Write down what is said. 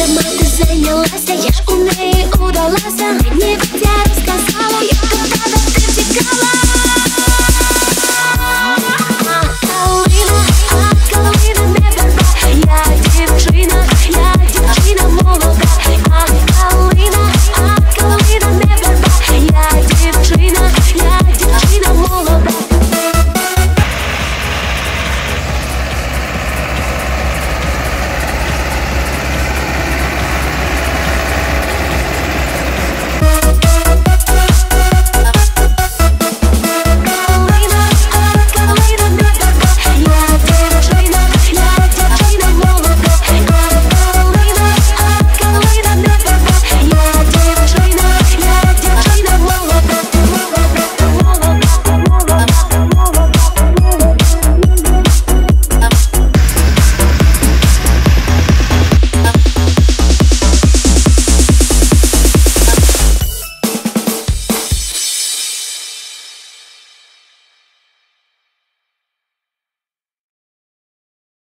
Сама ты занялась, а я ж умею удалась, а не хотя рассказать.